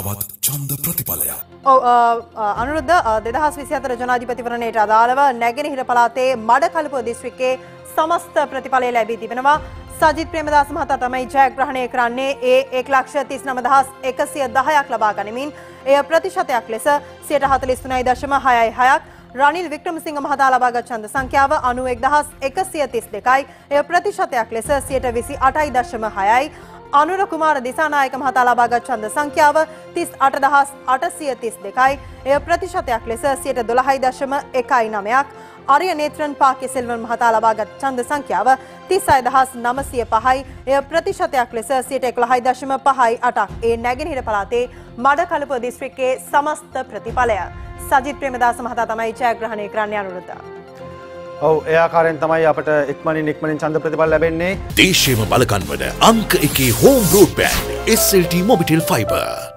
තවත් චන්ද ප්‍රතිඵලයක්. අනුරුද්ධ දෙදහස් විසි අතර ජනාධිපතිවරණයට අදාළව නැගෙනහිර පලාතේ මඩකලපුව දිස්ත්‍රික්කේ සමස්ත ප්‍රතිඵලය ලැබී තිබෙනවා සජිත් ප්‍රේමදාස මහතා තමයි ජයග්‍රහණය කරන්නේ ඒ එක් ලක්ෂ තිස් නමදහස් එකසිය දහයක් ලබා ගනිමින් එය ප්‍රතිශතයක් ලෙස සියට හතලිස්තුනයි දශම හයයි හයක් රනිල් වික්‍රමසිංහ මහතා ලබාගත් ඡන්ද සංඛ්‍යාව 91132යි. එය ප්‍රතිශතයක් ලෙස 28.6යි. අනුර කුමාර දිසානායක මහතා ලබාගත් ඡන්ද සංඛ්‍යාව 38832යි. එය ප්‍රතිශතයක් ලෙස 12.19ක්. අරිය නේත්‍රන් පාකේ සෙල්වන් මහතා ලබාගත් ඡන්ද සංඛ්‍යාව 36905යි. එය ප්‍රතිශතයක් ලෙස 11.5යි 8ක්. ඒ නැගෙනහිර පළාතේ මඩකලපුව දිස්ත්‍රික්කයේ සමස්ත ප්‍රතිඵලය. සජිත් ප්‍රේමදාස මහතා තමයි ජයග්‍රහණය කරන්න අනුරත. ඔව් එයාකාරයෙන් තමයි අපට ඉක්මනින් ඉක්මනින් ඡන්ද ප්‍රතිඵල ලැබෙන්නේ. දේශීයම බලකන් වන අංක එකේ home broadband SLT Mobitel fibre